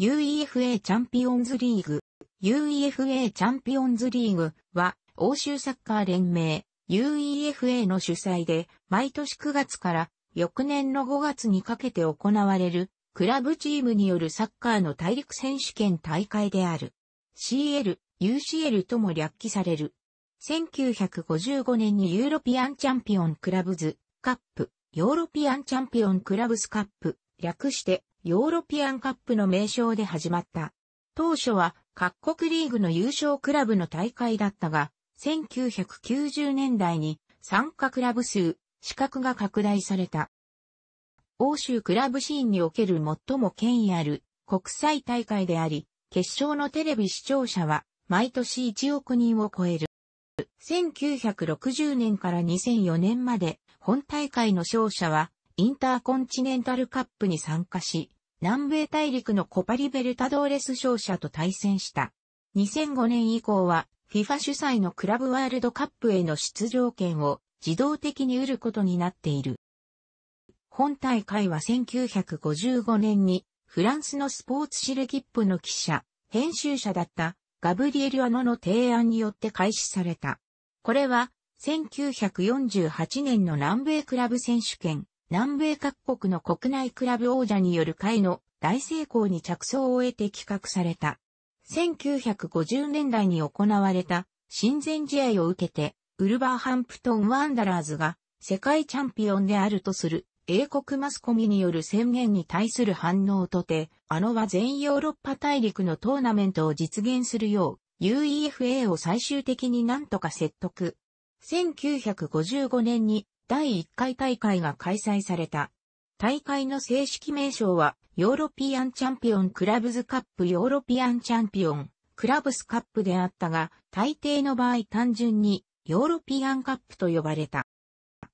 UEFA チャンピオンズリーグ。UEFA チャンピオンズリーグは、欧州サッカー連盟、UEFA の主催で、毎年9月から翌年の5月にかけて行われる、クラブチームによるサッカーの大陸選手権大会である。CL、UCL とも略記される。1955年に European Champion Clubs、Cup、European Champion Clubs' Cup、略して European Cup の名称で始まった。当初は各国リーグの優勝クラブの大会だったが、1990年代に参加クラブ数、資格が拡大された。欧州クラブシーンにおける最も権威ある国際大会であり、決勝のテレビ視聴者は毎年1億人を超える。1960年から2004年まで本大会の勝者はインターコンチネンタルカップに参加し、南米大陸のコパリベルタドーレス勝者と対戦した。2005年以降は FIFA 主催のクラブワールドカップへの出場権を自動的に得ることになっている。本大会は1955年にフランスのスポーツシルキップの記者、編集者だったガブリエル・アノの提案によって開始された。これは1948年の南米クラブ選手権南米各国の国内クラブ王者による会の大成功に着想を得て企画された。1950年代に行われた親善試合を受けて、ウルバーハンプトン・ワンダラーズが世界チャンピオンであるとする英国マスコミによる宣言に対する反応として、あのは全ヨーロッパ大陸のトーナメントを実現するよう、UEFA を最終的になんとか説得。1955年に第1回大会が開催された。大会の正式名称は、 European Champion Clubs' Cup European Championクラブスカップであったが、大抵の場合単純にヨーロピアンカップと呼ばれた。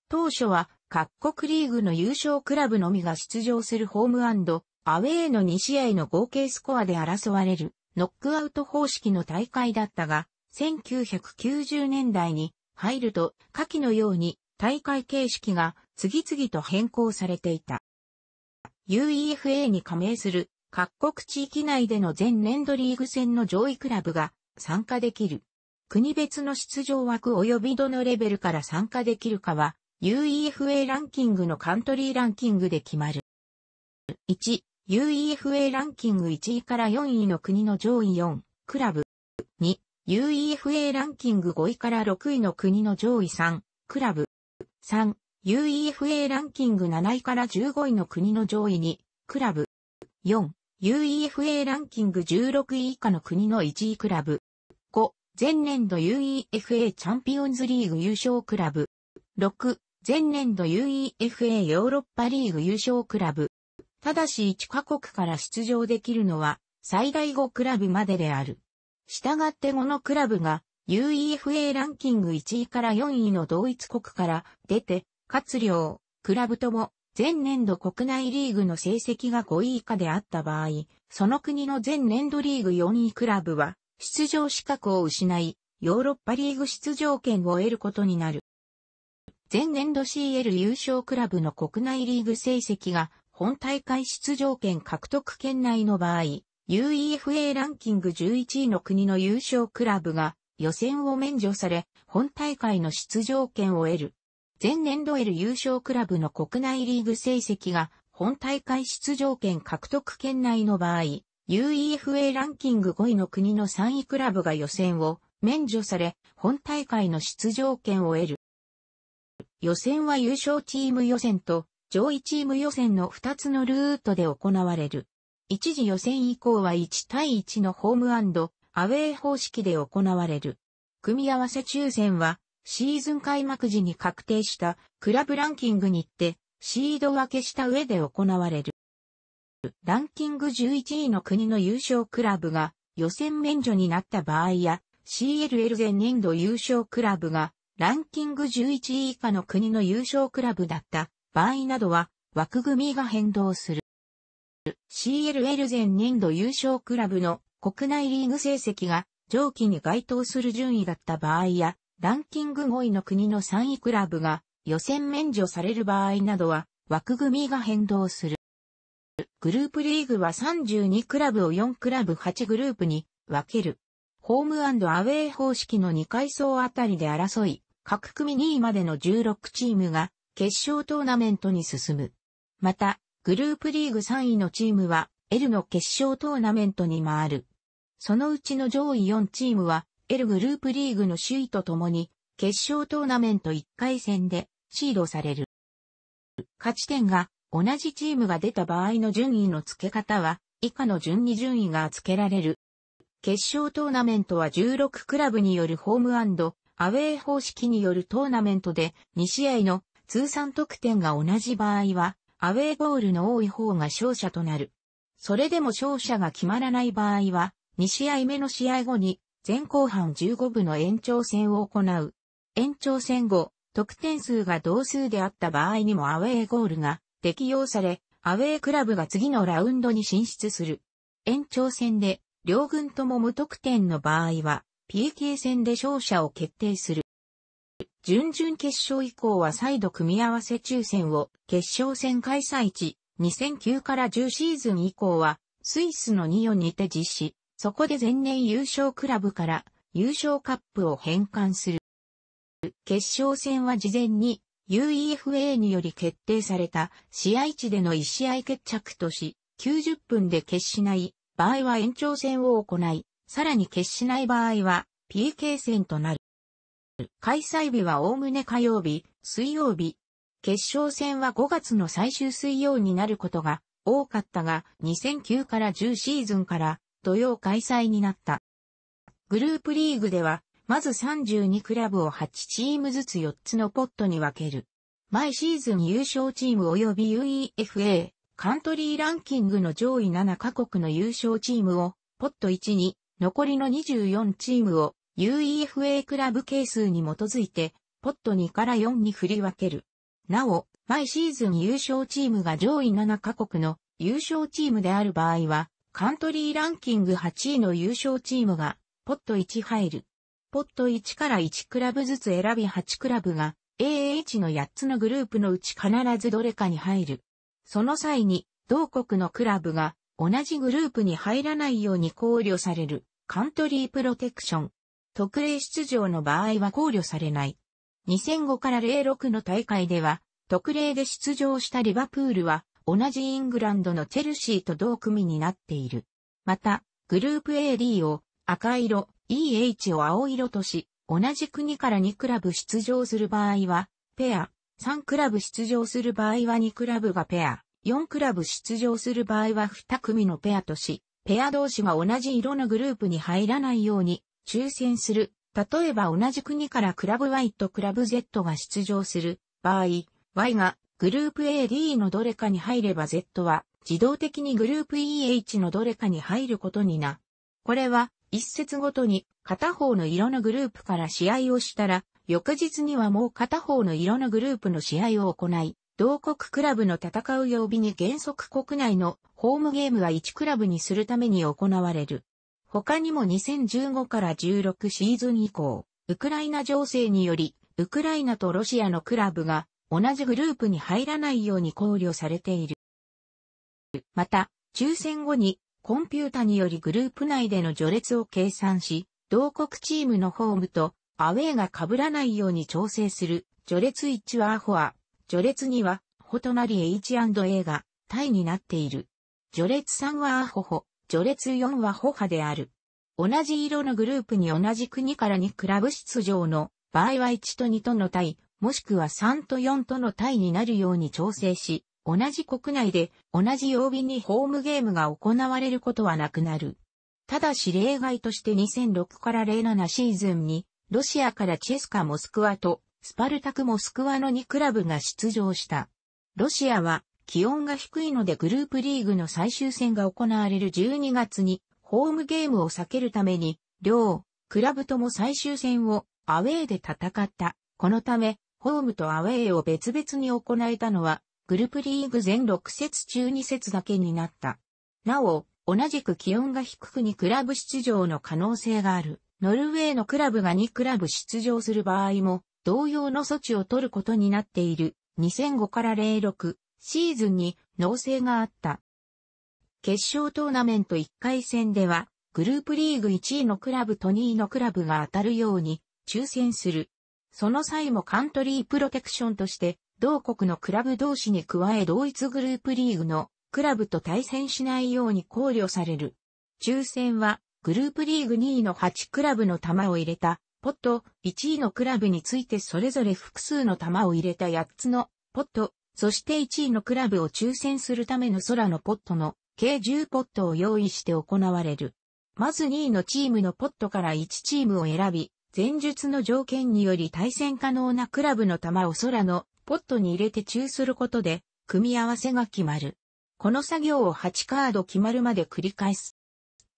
当初は各国リーグの優勝クラブのみが出場するホームアウェーの2試合の合計スコアで争われるノックアウト方式の大会だったが、1990年代に入ると下記のように大会形式が次々と変更されていた。UEFA に加盟する各国地域内での全年度リーグ戦の上位クラブが参加できる。国別の出場枠及びどのレベルから参加できるかは UEFA ランキングのカントリーランキングで決まる。1、UEFA ランキング1位から4位の国の上位4、クラブ。2、UEFA ランキング5位から6位の国の上位3、クラブ。3、UEFA ランキング7位から15位の国の上位に、クラブ。4、UEFA ランキング16位以下の国の1位クラブ。5、前年度 UEFA チャンピオンズリーグ優勝クラブ。6、前年度 UEFA ヨーロッパリーグ優勝クラブ。ただし1カ国から出場できるのは最大5クラブまでである。したがって5のクラブが UEFA ランキング1位から4位の同一国から出て、活量、クラブとも前年度国内リーグの成績が5位以下であった場合、その国の前年度リーグ4位クラブは出場資格を失い、ヨーロッパリーグ出場権を得ることになる。前年度 CL 優勝クラブの国内リーグ成績が本大会出場権獲得圏内の場合、UEFA ランキング11位の国の優勝クラブが予選を免除され、本大会の出場権を得る。前年度 L 優勝クラブの国内リーグ成績が本大会出場権獲得圏内の場合、UEFA ランキング5位の国の3位クラブが予選を免除され、本大会の出場権を得る。予選は優勝チーム予選と上位チーム予選の2つのルートで行われる。一次予選以降は1対1のホームアウェー方式で行われる。組み合わせ抽選は、シーズン開幕時に確定したクラブランキングに行って、シード分けした上で行われる。ランキング11位の国の優勝クラブが予選免除になった場合や、CLL 前年度優勝クラブがランキング11位以下の国の優勝クラブだった場合などは枠組みが変動する。CLL 前年度優勝クラブの国内リーグ成績が上記に該当する順位だった場合や、ランキング5位の国の3位クラブが予選免除される場合などは枠組みが変動する。グループリーグは32クラブを4クラブ8グループに分ける。ホームアウェー方式の2階層あたりで争い、各組2位までの16チームが決勝トーナメントに進む。また、グループリーグ3位のチームは L の決勝トーナメントに回る。そのうちの上位4チームは L グループリーグの首位とともに決勝トーナメント1回戦でシードされる。勝ち点が同じチームが出た場合の順位の付け方は以下の順に順位が付けられる。決勝トーナメントは16クラブによるホームアウェー方式によるトーナメントで2試合の通算得点が同じ場合はアウェーゴールの多い方が勝者となる。それでも勝者が決まらない場合は2試合目の試合後に前後半15部の延長戦を行う。延長戦後、得点数が同数であった場合にもアウェーゴールが適用され、アウェークラブが次のラウンドに進出する。延長戦で両軍とも無得点の場合は、PK 戦で勝者を決定する。準々決勝以降は再度組み合わせ抽選を決勝戦開催地2009から10シーズン以降はスイスのニオンにて実施、そこで前年優勝クラブから優勝カップを返還する。決勝戦は事前に UEFA により決定された試合地での1試合決着とし、90分で決しない場合は延長戦を行い、さらに決しない場合は PK 戦となる。開催日はおおむね火曜日、水曜日。決勝戦は5月の最終水曜になることが多かったが、2009から10シーズンから土曜開催になった。グループリーグではまず32クラブを8チームずつ4つのポットに分ける。毎シーズン優勝チーム及び UEFA、カントリーランキングの上位7カ国の優勝チームを、ポット1に、残りの24チームを UEFA クラブ係数に基づいて、ポット2から4に振り分ける。なお、毎シーズン優勝チームが上位7カ国の優勝チームである場合は、カントリーランキング8位の優勝チームが、ポット1入る。ポット1から1クラブずつ選び8クラブが AH の8つのグループのうち必ずどれかに入る。その際に同国のクラブが同じグループに入らないように考慮されるカントリープロテクション。特例出場の場合は考慮されない。2005から06の大会では特例で出場したリバプールは同じイングランドのチェルシーと同組になっている。また、グループ AD を赤色、EH を青色とし、同じ国から2クラブ出場する場合は、ペア、3クラブ出場する場合は2クラブがペア、4クラブ出場する場合は2組のペアとし、ペア同士が同じ色のグループに入らないように抽選する。例えば同じ国からクラブ Y とクラブ Z が出場する場合、Y がグループ AD のどれかに入れば Z は自動的にグループ EH のどれかに入ることにな。これは一節ごとに片方の色のグループから試合をしたら、翌日にはもう片方の色のグループの試合を行い、同国クラブの戦う曜日に原則国内のホームゲームは1クラブにするために行われる。他にも2015から16シーズン以降、ウクライナ情勢により、ウクライナとロシアのクラブが同じグループに入らないように考慮されている。また、抽選後にコンピュータによりグループ内での序列を計算し、同国チームのホームとアウェーが被らないように調整する。序列1はアホア、序列2はホとなり H&A がタイになっている。序列3はアホホ、序列4はホハである。同じ色のグループに同じ国から2クラブ出場の場合は1と2とのタイ、もしくは3と4とのタイになるように調整し、同じ国内で同じ曜日にホームゲームが行われることはなくなる。ただし例外として2006から07シーズンにロシアからチェスカ・モスクワとスパルタク・モスクワの2クラブが出場した。ロシアは気温が低いのでグループリーグの最終戦が行われる12月にホームゲームを避けるために両クラブとも最終戦をアウェーで戦った。このためホームとアウェーを別々に行えたのはグループリーグ全6節中2節だけになった。なお、同じく気温が低くにクラブ出場の可能性がある。ノルウェーのクラブが2クラブ出場する場合も、同様の措置を取ることになっている。2005から06シーズンに納税があった。決勝トーナメント1回戦では、グループリーグ1位のクラブと2位のクラブが当たるように抽選する。その際もカントリープロテクションとして、同国のクラブ同士に加え同一グループリーグのクラブと対戦しないように考慮される。抽選は、グループリーグ2位の8クラブの玉を入れた、ポット、1位のクラブについてそれぞれ複数の玉を入れた8つのポット、そして1位のクラブを抽選するための空のポットの計10ポットを用意して行われる。まず2位のチームのポットから1チームを選び、前述の条件により対戦可能なクラブの玉を空のポットに入れて中することで、組み合わせが決まる。この作業を8カード決まるまで繰り返す。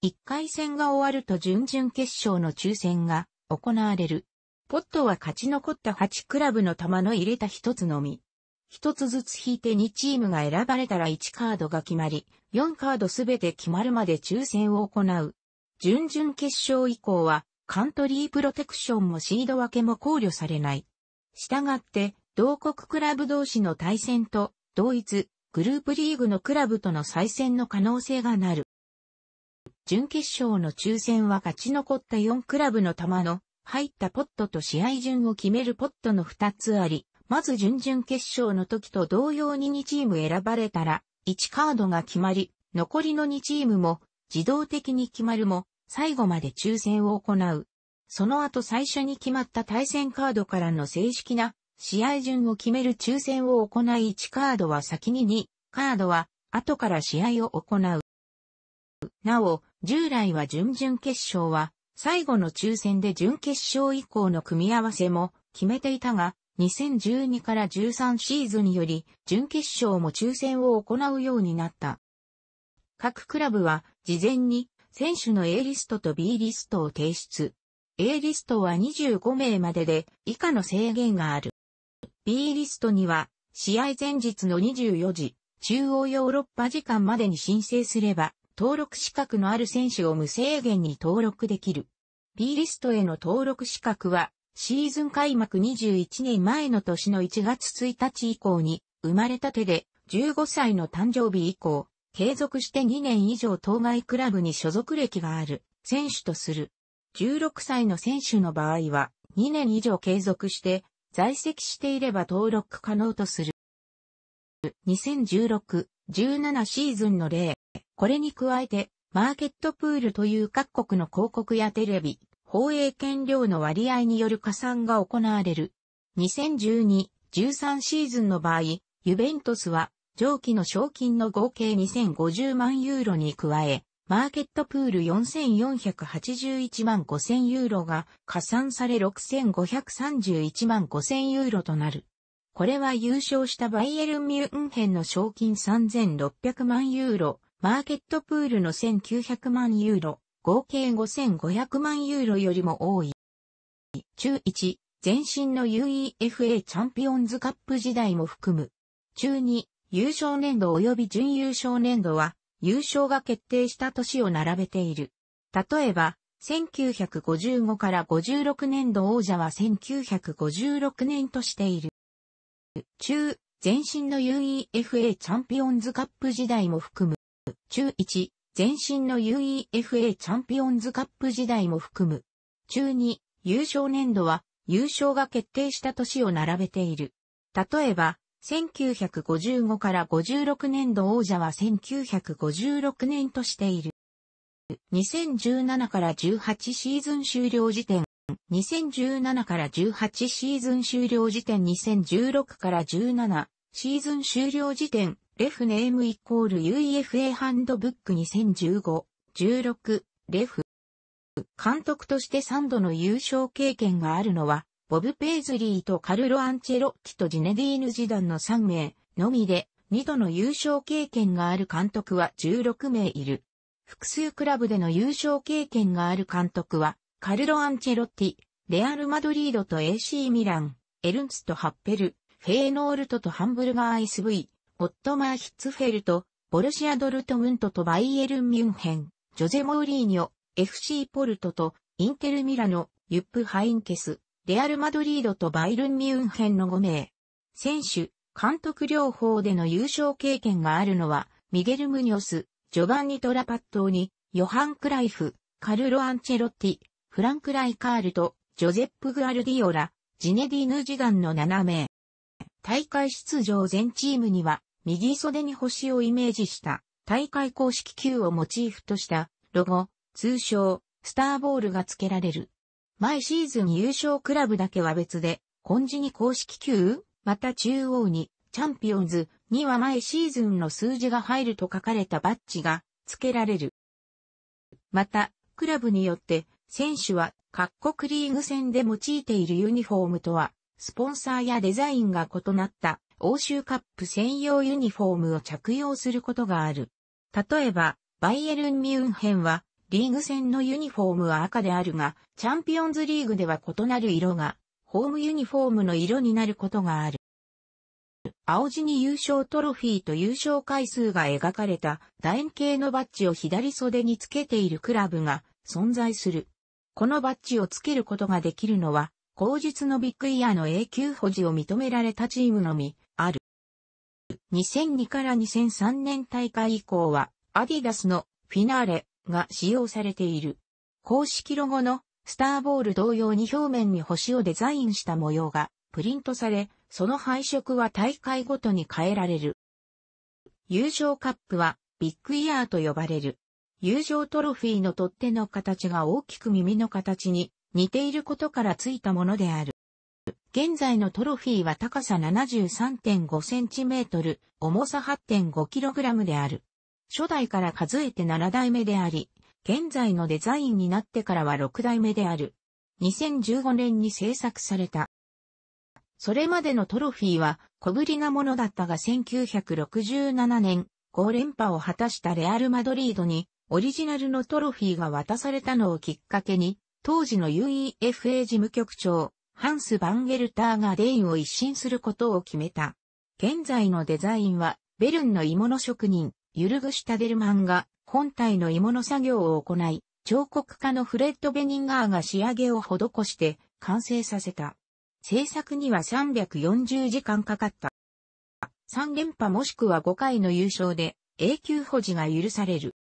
1回戦が終わると準々決勝の抽選が行われる。ポットは勝ち残った8クラブの玉の入れた1つのみ。1つずつ引いて2チームが選ばれたら1カードが決まり、4カードすべて決まるまで抽選を行う。準々決勝以降は、カントリープロテクションもシード分けも考慮されない。したがって、同国クラブ同士の対戦と、同一、グループリーグのクラブとの再戦の可能性がなる。準決勝の抽選は勝ち残った4クラブの玉の入ったポットと試合順を決めるポットの2つあり、まず準々決勝の時と同様に2チーム選ばれたら、1カードが決まり、残りの2チームも自動的に決まるも、最後まで抽選を行う。その後最初に決まった対戦カードからの正式な試合順を決める抽選を行い1カードは先に2、カードは後から試合を行う。なお、従来は準々決勝は最後の抽選で準決勝以降の組み合わせも決めていたが、2012から13シーズンより準決勝も抽選を行うようになった。各クラブは事前に選手の A リストと B リストを提出。A リストは25名までで以下の制限がある。B リストには試合前日の24時、中央ヨーロッパ時間までに申請すれば登録資格のある選手を無制限に登録できる。B リストへの登録資格はシーズン開幕21年前の年の1月1日以降に生まれたてで15歳の誕生日以降、継続して2年以上当該クラブに所属歴がある選手とする。16歳の選手の場合は2年以上継続して在籍していれば登録可能とする。2016-17シーズンの例。これに加えて、マーケットプールという各国の広告やテレビ、放映権料の割合による加算が行われる。2012-13シーズンの場合、ユベントスは上記の賞金の合計2050万ユーロに加え、マーケットプール4481万5000ユーロが加算され6531万5000ユーロとなる。これは優勝したバイエルンミュンヘンの賞金3600万ユーロ、マーケットプールの1900万ユーロ、合計5500万ユーロよりも多い。中1、前身の UEFA チャンピオンズカップ時代も含む。中2、優勝年度及び準優勝年度は、優勝が決定した年を並べている。例えば、1955から56年度王者は1956年としている。中、前身の UEFA チャンピオンズカップ時代も含む。中1、前身の UEFA チャンピオンズカップ時代も含む。中2、優勝年度は優勝が決定した年を並べている。例えば、1955から56年度王者は1956年としている。2017から18シーズン終了時点。2017から18シーズン終了時点2016から17シーズン終了時点レフネームイコール UEFA ハンドブック2015 16レフ監督として3度の優勝経験があるのはボブ・ペーズリーとカルロ・アンチェロッティとジネディーヌ・ジダンの3名のみで、2度の優勝経験がある監督は16名いる。複数クラブでの優勝経験がある監督は、カルロ・アンチェロッティ、レアル・マドリードと AC ミラン、エルンスト・ハッペル、フェーノールトとハンブルガー SV、オットマー・ヒッツフェルト、ボルシア・ドルトムントとバイエルン・ミュンヘン、ジョゼ・モーリーニョ、FC ポルトとインテル・ミラノ、ユップ・ハインケス、レアル・マドリードとバイルン・ミュンヘンの5名。選手、監督両方での優勝経験があるのは、ミゲル・ムニョス、ジョバンニ・トラパットーニ、ヨハン・クライフ、カルロ・アンチェロッティ、フランク・ライカールと、ジョゼップ・グアルディオラ、ジネディーヌ・ジダンの7名。大会出場全チームには、右袖に星をイメージした大会公式球をモチーフとしたロゴ、通称、スターボールが付けられる。毎シーズン優勝クラブだけは別で、根字に公式球、また中央に、チャンピオンズには毎シーズンの数字が入ると書かれたバッジが付けられる。また、クラブによって選手は各国リーグ戦で用いているユニフォームとは、スポンサーやデザインが異なった欧州カップ専用ユニフォームを着用することがある。例えば、バイエルン・ミュンヘンは、リーグ戦のユニフォームは赤であるが、チャンピオンズリーグでは異なる色が、ホームユニフォームの色になることがある。青地に優勝トロフィーと優勝回数が描かれた楕円形のバッジを左袖につけているクラブが存在する。このバッジをつけることができるのは、後日のビッグイヤーの永久保持を認められたチームのみ、ある。2002から2003年大会以降は、アディダスのフィナーレが使用されている。公式ロゴのスターボール同様に表面に星をデザインした模様がプリントされ、その配色は大会ごとに変えられる。優勝カップはビッグイヤーと呼ばれる。優勝トロフィーの取っ手の形が大きく耳の形に似ていることからついたものである。現在のトロフィーは高さ73.5センチメートル、重さ8.5キログラムである。初代から数えて7代目であり、現在のデザインになってからは6代目である。2015年に制作された。それまでのトロフィーは小ぶりなものだったが1967年、5連覇を果たしたレアル・マドリードにオリジナルのトロフィーが渡されたのをきっかけに、当時の UEFA 事務局長、ハンス・バンゲルターがデインを一新することを決めた。現在のデザインは、ベルンの鋳物職人、ユルグシュタデルマンが本体の鋳物作業を行い、彫刻家のフレッド・ベニンガーが仕上げを施して完成させた。制作には340時間かかった。3連覇もしくは5回の優勝で永久保持が許される。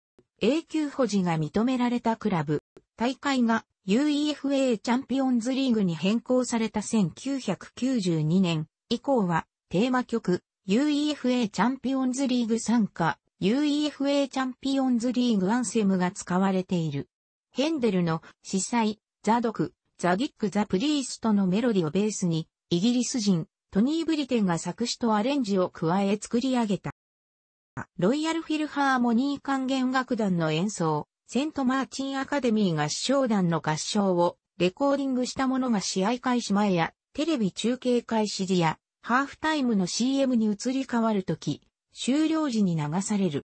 永久保持が認められたクラブ、大会が UEFA チャンピオンズリーグに変更された1992年以降はテーマ曲 UEFA チャンピオンズリーグ参加 UEFA チャンピオンズリーグアンセムが使われている。ヘンデルの司祭、ザドク、ザ・ディック・ザ・プリーストのメロディをベースにイギリス人トニー・ブリテンが作詞とアレンジを加え作り上げた。ロイヤルフィルハーモニー管弦楽団の演奏、セントマーチンアカデミー合唱団の合唱をレコーディングしたものが試合開始前やテレビ中継開始時やハーフタイムの CM に移り変わるとき、終了時に流される。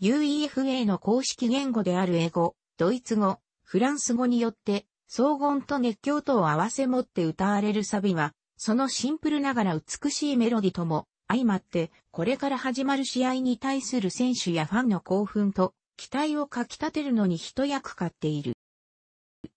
UEFA の公式言語である英語、ドイツ語、フランス語によって荘厳と熱狂とを合わせ持って歌われるサビは、そのシンプルながら美しいメロディとも相まって、これから始まる試合に対する選手やファンの興奮と期待をかき立てるのに一役買っている。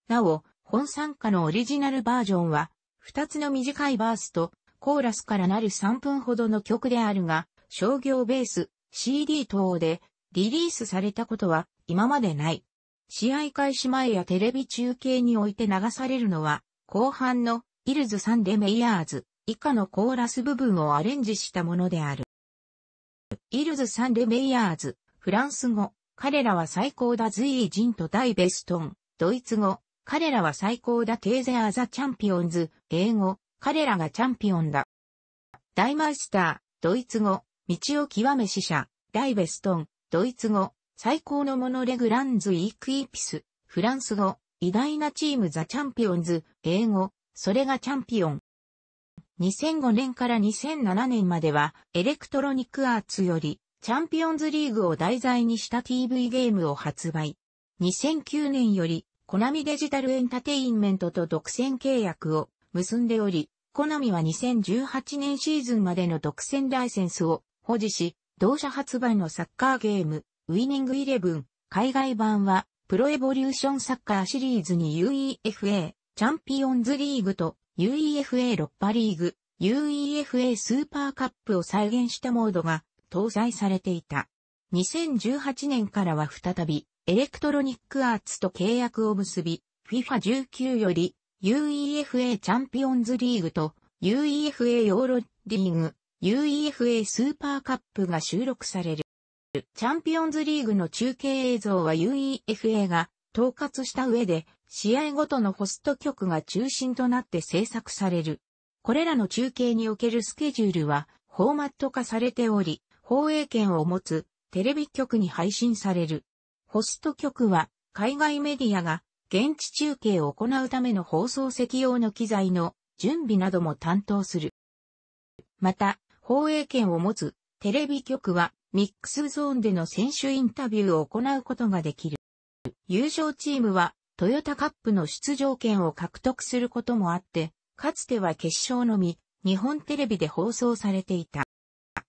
なお、本参加のオリジナルバージョンは、二つの短いバースとコーラスからなる3分ほどの曲であるが、商業ベース、CD 等でリリースされたことは今までない。試合開始前やテレビ中継において流されるのは、後半のイルズ・サンデ・メイヤーズ、以下のコーラス部分をアレンジしたものである。イルズ・サンデ・メイヤーズ、フランス語、彼らは最高だズイジンと大ベストン、ドイツ語、彼らは最高だテーゼアザ・チャンピオンズ、英語、彼らがチャンピオンだ。大マイスター、ドイツ語、道を極め死者、大ベストン、ドイツ語、最高のモノレグランズ・イークイピス、フランス語、偉大なチームザ・チャンピオンズ、英語、それがチャンピオン。2005年から2007年までは、エレクトロニックアーツより、チャンピオンズリーグを題材にした TV ゲームを発売。2009年より、コナミデジタルエンタテインメントと独占契約を結んでおり、コナミは2018年シーズンまでの独占ライセンスを保持し、同社発売のサッカーゲーム、ウィニングイレブン、海外版は、プロエボリューションサッカーシリーズに UEFA、チャンピオンズリーグと UEFA ヨーロッパリーグ、UEFA スーパーカップを再現したモードが搭載されていた。2018年からは再び、エレクトロニックアーツと契約を結び、FIFA19 より UEFA チャンピオンズリーグと UEFA ヨーロッパリーグ、UEFA スーパーカップが収録される。チャンピオンズリーグの中継映像は UEFA が統括した上で、試合ごとのホスト局が中心となって制作される。これらの中継におけるスケジュールは、フォーマット化されており、放映権を持つテレビ局に配信される。ホスト局は、海外メディアが現地中継を行うための放送席用の機材の準備なども担当する。また、放映権を持つテレビ局はミックスゾーンでの選手インタビューを行うことができる。優勝チームはトヨタカップの出場権を獲得することもあって、かつては決勝のみ日本テレビで放送されていた。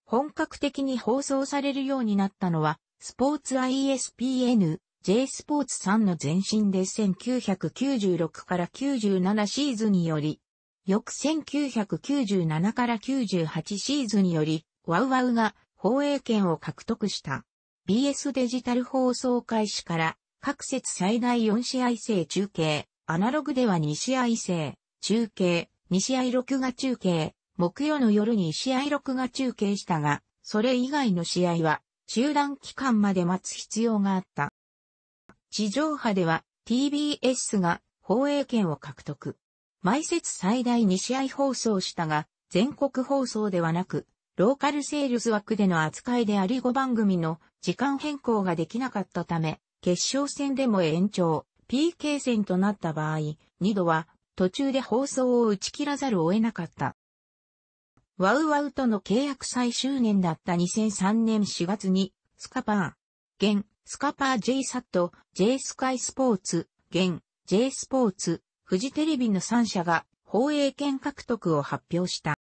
本格的に放送されるようになったのは、スポーツ ISPN J スポーツ3の前身で1996から97シーズンにより、翌1997から98シーズンより、ワウワウが放映権を獲得した。BS デジタル放送開始から各節最大4試合制中継、アナログでは2試合制、中継、2試合録画中継、木曜の夜に試合録画中継したが、それ以外の試合は中断期間まで待つ必要があった。地上波では TBS が放映権を獲得。毎節最大2試合放送したが、全国放送ではなく、ローカルセールス枠での扱いであり5番組の時間変更ができなかったため、決勝戦でも延長、PK 戦となった場合、2度は途中で放送を打ち切らざるを得なかった。ワウワウとの契約最終年だった2003年4月に、スカパー、現スカパー J サット、J スカイスポーツ、現 J スポーツ、フジテレビの3社が放映権獲得を発表した。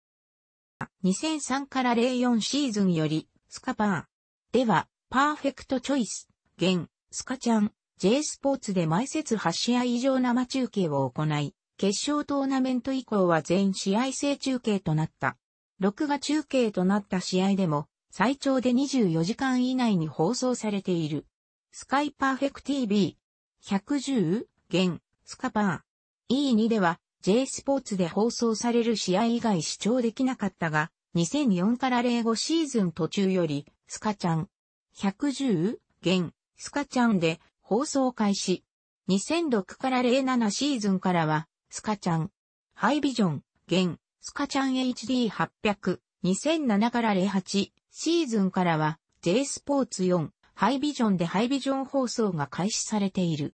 2003から04シーズンより、スカパーでは、パーフェクトチョイス、現、スカチャン、J スポーツで毎節8試合以上生中継を行い、決勝トーナメント以降は全試合制中継となった。録画中継となった試合でも、最長で24時間以内に放送されている。スカイパーフェクト TV。110? 現、スカパー。E2 では J スポーツで放送される試合以外視聴できなかったが、2004から05シーズン途中より、スカチャン。110? 現、スカチャンで放送開始。2006から07シーズンからは、スカチャン。ハイビジョン、現、スカチャン HD800。2007から08シーズンからは、J スポーツ4。ハイビジョンでハイビジョン放送が開始されている。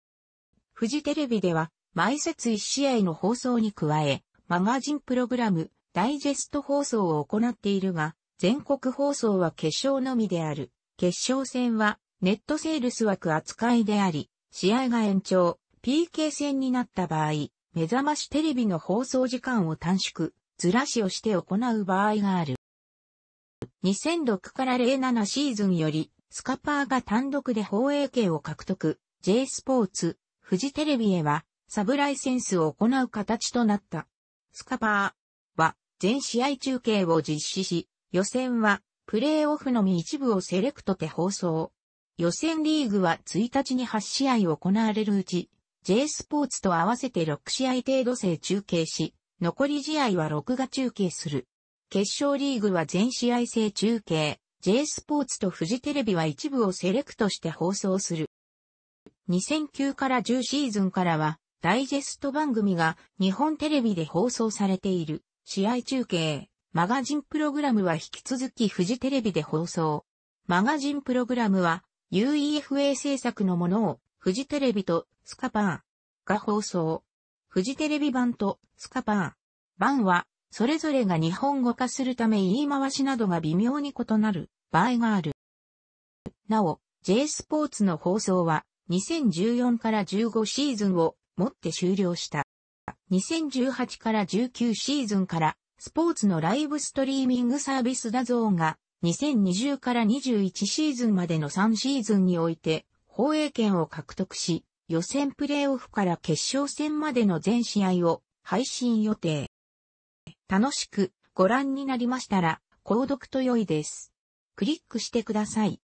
フジテレビでは、毎節1試合の放送に加え、マガジンプログラム、ダイジェスト放送を行っているが、全国放送は決勝のみである。決勝戦は、ネットセールス枠扱いであり、試合が延長、PK 戦になった場合、目覚ましテレビの放送時間を短縮、ずらしをして行う場合がある。2006から07シーズンより、スカパーが単独で放映権を獲得、J スポーツ、フジテレビへは、サブライセンスを行う形となった。スカパーは、全試合中継を実施し、予選は、プレーオフのみ一部をセレクトで放送。予選リーグは1日に8試合行われるうち、J スポーツと合わせて6試合程度制中継し、残り試合は録画中継する。決勝リーグは全試合制中継、J スポーツとフジテレビは一部をセレクトして放送する。2009から10シーズンからは、ダイジェスト番組が日本テレビで放送されている試合中継、マガジンプログラムは引き続きフジテレビで放送。マガジンプログラムは UEFA 制作のものをフジテレビとスカパーが放送。フジテレビ版とスカパー版はそれぞれが日本語化するため言い回しなどが微妙に異なる場合がある。なお、J スポーツの放送は2014から15シーズンをもって終了した。2018から19シーズンからスポーツのライブストリーミングサービス DAZN が2020から21シーズンまでの3シーズンにおいて放映権を獲得し、予選プレーオフから決勝戦までの全試合を配信予定。楽しくご覧になりましたら、購読と良いです。クリックしてください。